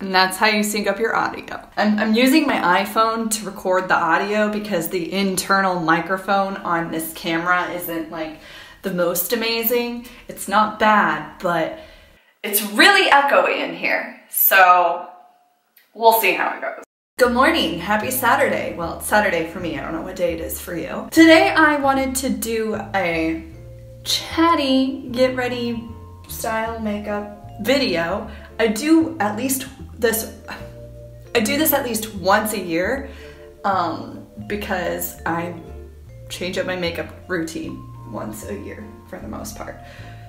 And that's how you sync up your audio. I'm, I'm using my iPhone to record the audio because the internal microphone on this camera isn't like the most amazing. It's not bad, but it's really echoey in here. So we'll see how it goes. Good morning, happy Saturday. Well, it's Saturday for me, I don't know what day it is for you. Today I wanted to do a chatty, get ready style makeup video. I do at least this, I do this at least once a year um, because I change up my makeup routine once a year for the most part.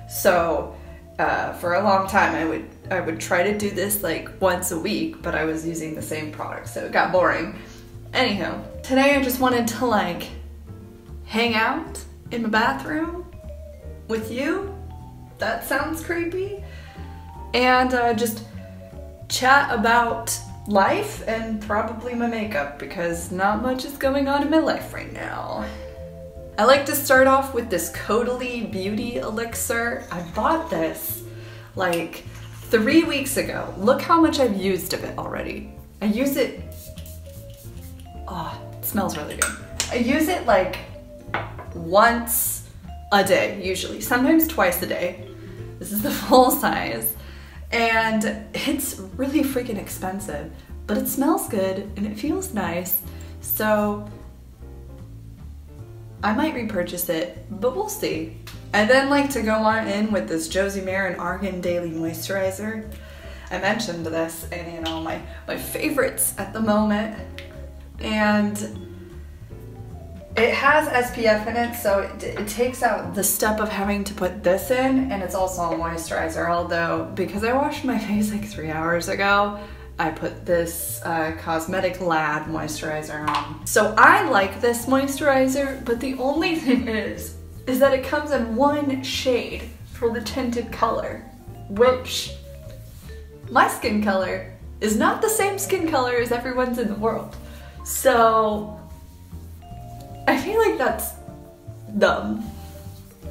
So uh, for a long time I would I would try to do this like once a week, but I was using the same product, so it got boring. Anyhow, today I just wanted to like hang out in my bathroom with you. That sounds creepy. And uh, just chat about life and probably my makeup because not much is going on in my life right now. I like to start off with this Caudalie Beauty Elixir. I bought this like three weeks ago. Look how much I've used of it already. I use it, oh, it smells really good. I use it like once a day, usually, sometimes twice a day. This is the full size. And it's really freaking expensive, but it smells good and it feels nice. So I might repurchase it, but we'll see. I then like to go on in with this Josie Maran Argan Daily Moisturizer. I mentioned this and you know, my, my favorites at the moment. And it has SPF in it, so it, it, takes out the step of having to put this in, and it's also a moisturizer, although because I washed my face like three hours ago, I put this uh, Cosmetic Lab moisturizer on. So I like this moisturizer, but the only thing is, is that it comes in one shade for the tinted color, which my skin color is not the same skin color as everyone's in the world. So I feel like that's dumb.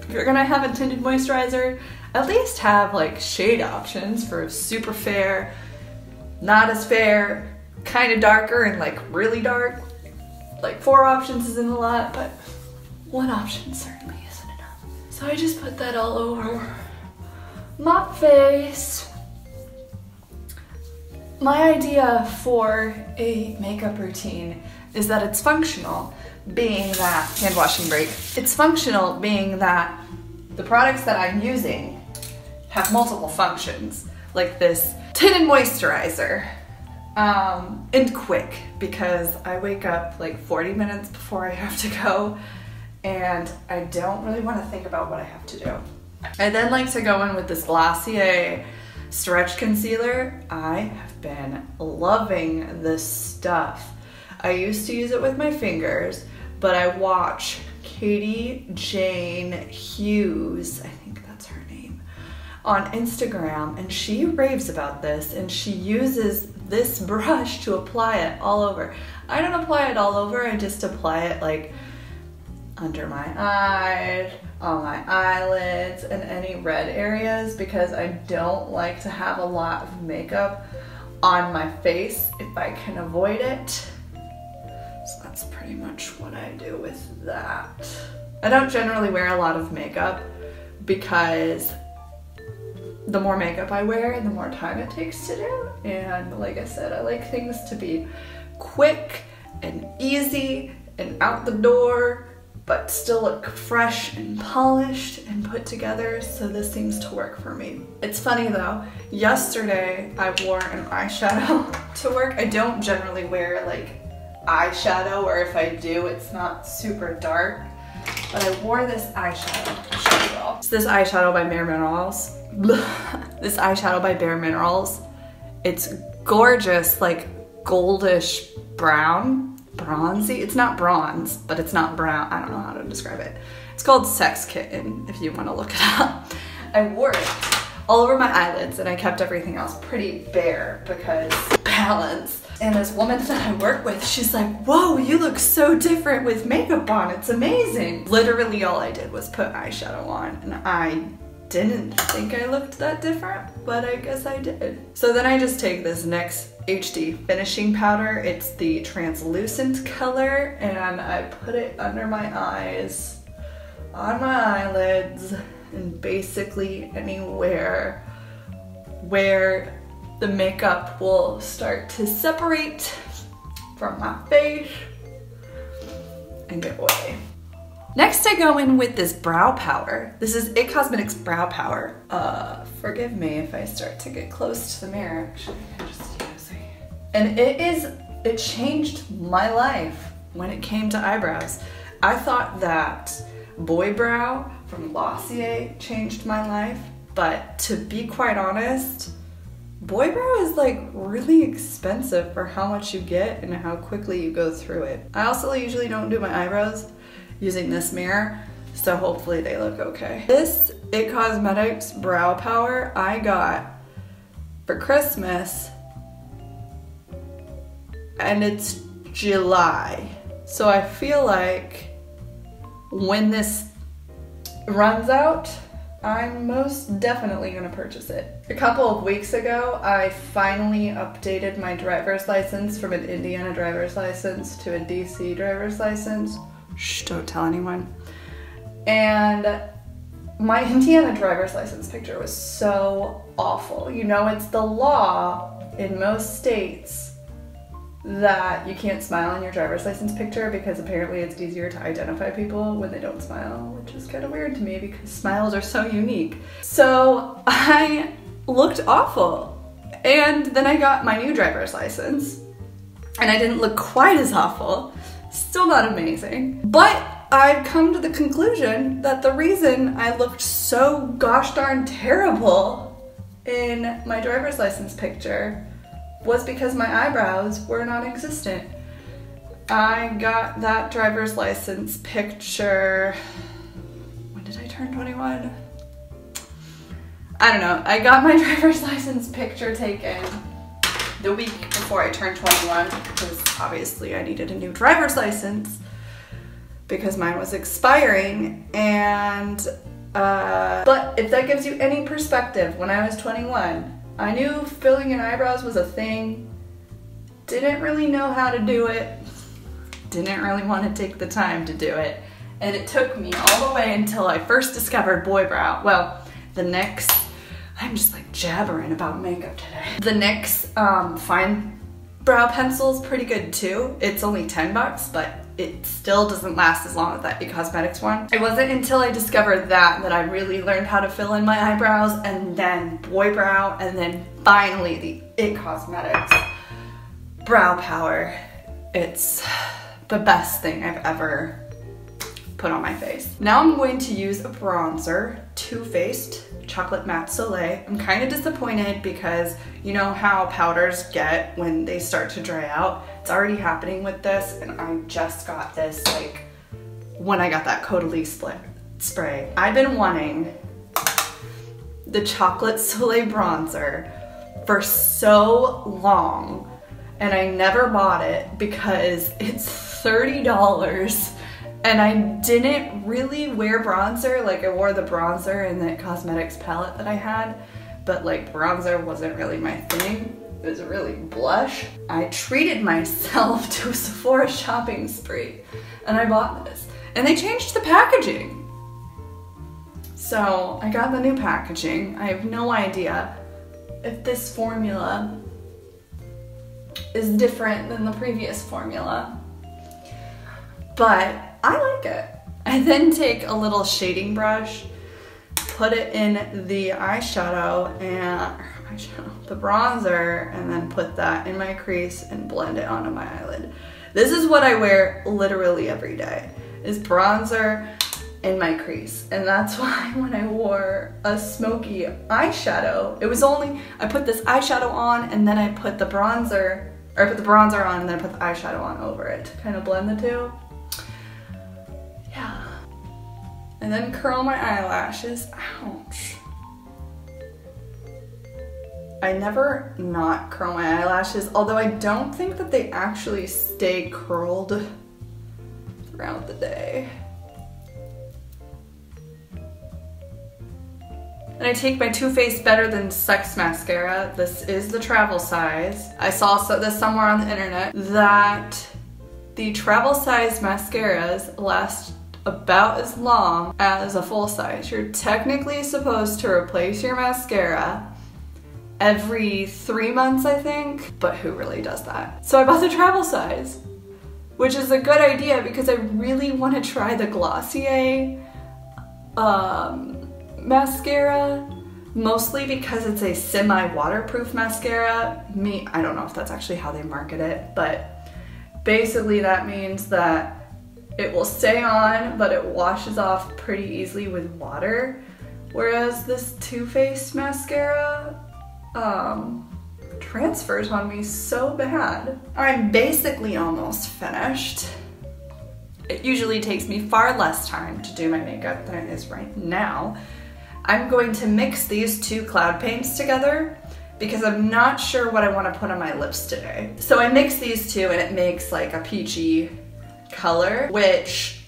If you're gonna have a tinted moisturizer, at least have like shade options for super fair, not as fair, kind of darker and like really dark. Like four options isn't a lot, but one option certainly isn't enough. So I just put that all over my face. My idea for a makeup routine is that it's functional, being that, hand washing break, it's functional being that the products that I'm using have multiple functions, like this tinted moisturizer. Um, and quick because I wake up like 40 minutes before I have to go and I don't really want to think about what I have to do. I then like to go in with this Glossier stretch concealer. I have been loving this stuff. I used to use it with my fingers, but I watch Katie Jane Hughes, I think that's her name, on Instagram, and she raves about this, and she uses this brush to apply it all over. I don't apply it all over, I just apply it like under my eyes, on my eyelids, and any red areas because I don't like to have a lot of makeup on my face if I can avoid it. So that's pretty much what I do with that. I don't generally wear a lot of makeup because the more makeup I wear, the more time it takes to do. And like I said, I like things to be quick and easy and out the door, but still look fresh and polished and put together. So this seems to work for me. It's funny though, yesterday I wore an eyeshadow to work. I don't generally wear like eyeshadow, or if I do, it's not super dark. But I wore this eyeshadow. It's this eyeshadow by Bare Minerals. this eyeshadow by Bare Minerals. It's gorgeous, like goldish brown, bronzy. It's not bronze, but it's not brown. I don't know how to describe it. It's called Sex Kitten, if you want to look it up. I wore it all over my eyelids and I kept everything else pretty bare because balance. And this woman that I work with, she's like, whoa, you look so different with makeup on. It's amazing. Literally all I did was put eyeshadow on and I didn't think I looked that different, but I guess I did. So then I just take this NYX HD finishing powder. It's the translucent color and I put it under my eyes, on my eyelids, and basically anywhere where the makeup will start to separate from my face and get away. Next I go in with this brow power. This is IT Cosmetics Brow Power. Uh, forgive me if I start to get close to the mirror. Actually, I just use And it is, it changed my life when it came to eyebrows. I thought that Boy Brow from Glossier changed my life, but to be quite honest, Boy Brow is like really expensive for how much you get and how quickly you go through it. I also usually don't do my eyebrows using this mirror, so hopefully they look okay. This IT Cosmetics Brow Power I got for Christmas and it's July. So I feel like when this runs out, I'm most definitely gonna purchase it. A couple of weeks ago, I finally updated my driver's license from an Indiana driver's license to a DC driver's license. Shh, don't tell anyone. And my Indiana driver's license picture was so awful. You know, it's the law in most states that you can't smile in your driver's license picture because apparently it's easier to identify people when they don't smile, which is kind of weird to me because smiles are so unique. So I looked awful. And then I got my new driver's license and I didn't look quite as awful. Still not amazing. But I've come to the conclusion that the reason I looked so gosh darn terrible in my driver's license picture was because my eyebrows were non-existent. I got that driver's license picture, when did I turn 21? I don't know, I got my driver's license picture taken the week before I turned 21 because obviously I needed a new driver's license because mine was expiring and uh, but if that gives you any perspective, when I was 21, I knew filling in eyebrows was a thing, didn't really know how to do it, didn't really want to take the time to do it, and it took me all the way until I first discovered boy brow. Well, the next I'm just like jabbering about makeup today. The NYX um, fine brow pencil is pretty good too. It's only 10 bucks, but it still doesn't last as long as that IT Cosmetics one. It wasn't until I discovered that that I really learned how to fill in my eyebrows and then boy brow and then finally the IT Cosmetics brow power. It's the best thing I've ever put on my face. Now I'm going to use a bronzer, Too Faced Chocolate Matte Soleil. I'm kind of disappointed because you know how powders get when they start to dry out? It's already happening with this and I just got this like when I got that Caudalie split spray. I've been wanting the Chocolate Soleil bronzer for so long and I never bought it because it's $30 and I didn't really wear bronzer. Like I wore the bronzer in the cosmetics palette that I had, but like bronzer wasn't really my thing. It was really blush. I treated myself to a Sephora shopping spree and I bought this. And they changed the packaging. So I got the new packaging. I have no idea if this formula is different than the previous formula. But I like it. I then take a little shading brush, put it in the eyeshadow and eyeshadow, the bronzer, and then put that in my crease and blend it onto my eyelid. This is what I wear literally every day, is bronzer in my crease. And that's why when I wore a smoky eyeshadow, it was only, I put this eyeshadow on and then I put the bronzer, or I put the bronzer on and then I put the eyeshadow on over it to kind of blend the two. Yeah. and then curl my eyelashes. Ouch. I never not curl my eyelashes, although I don't think that they actually stay curled throughout the day. And I take my Too Faced Better Than Sex mascara. This is the travel size. I saw this somewhere on the internet that the travel size mascaras last about as long as a full size. You're technically supposed to replace your mascara every three months, I think, but who really does that? So I bought the travel size, which is a good idea because I really want to try the Glossier um, mascara, mostly because it's a semi-waterproof mascara. Me, I don't know if that's actually how they market it, but basically that means that it will stay on, but it washes off pretty easily with water. Whereas this Too Faced mascara, um, transfers on me so bad. I'm basically almost finished. It usually takes me far less time to do my makeup than it is right now. I'm going to mix these two cloud paints together because I'm not sure what I want to put on my lips today. So I mix these two and it makes like a peachy color, which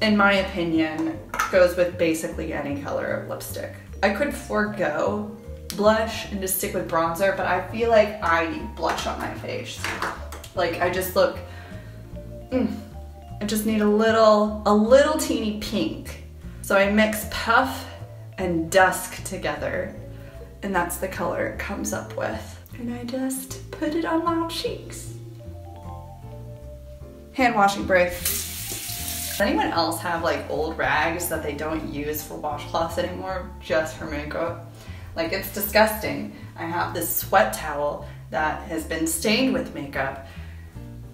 in my opinion goes with basically any color of lipstick. I could forego blush and just stick with bronzer, but I feel like I need blush on my face. Like I just look, mm, I just need a little, a little teeny pink. So I mix Puff and Dusk together and that's the color it comes up with. And I just put it on my cheeks. Hand washing break. Does anyone else have like old rags that they don't use for washcloths anymore, just for makeup? Like it's disgusting. I have this sweat towel that has been stained with makeup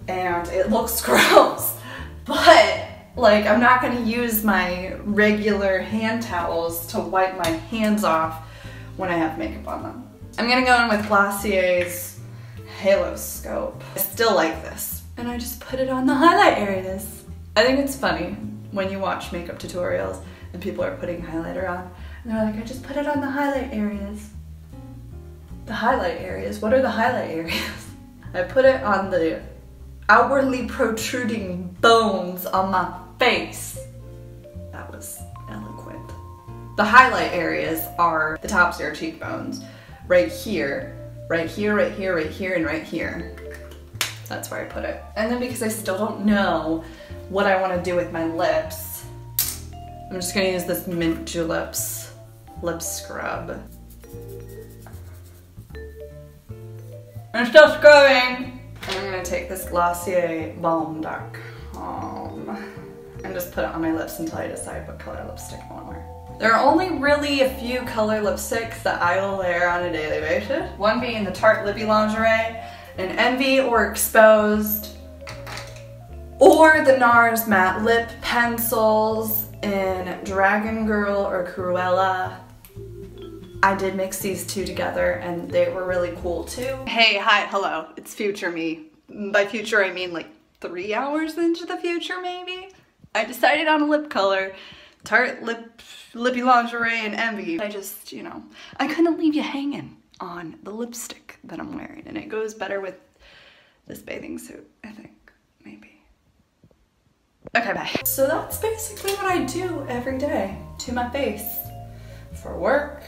and it looks gross. But like I'm not gonna use my regular hand towels to wipe my hands off when I have makeup on them. I'm gonna go in with Glossier's Haloscope. I still like this. And I just put it on the highlight areas. I think it's funny when you watch makeup tutorials and people are putting highlighter on and they're like, I just put it on the highlight areas. The highlight areas? What are the highlight areas? I put it on the outwardly protruding bones on my face. That was eloquent. The highlight areas are the tops of your cheekbones. Right here, right here, right here, right here, and right here. That's where I put it. And then because I still don't know what I want to do with my lips, I'm just gonna use this Mint Juleps lip scrub. I'm still scrubbing! And I'm gonna take this Glossier Balm Dotcom and just put it on my lips until I decide what color lipstick I want to wear. There are only really a few color lipsticks that I will wear on a daily basis. One being the Tarte Lippie Lingerie, an Envy or Exposed, or the NARS Matte Lip Pencils in Dragon Girl or Cruella. I did mix these two together and they were really cool too. Hey, hi, hello, it's future me. By future I mean like three hours into the future maybe? I decided on a lip color, Tarte Lip, Lippie Lingerie and Envy. I just, you know, I couldn't leave you hanging on the lipstick that I'm wearing and it goes better with this bathing suit, I think, maybe. Okay, bye. So that's basically what I do every day to my face for work,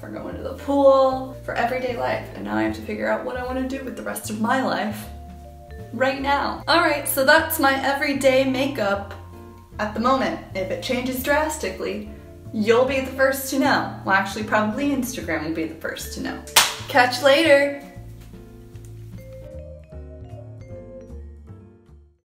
for going to the pool, for everyday life. And now I have to figure out what I want to do with the rest of my life right now. All right, so that's my everyday makeup at the moment. If it changes drastically, you'll be the first to know. Well, actually, probably Instagram will be the first to know. Catch you later.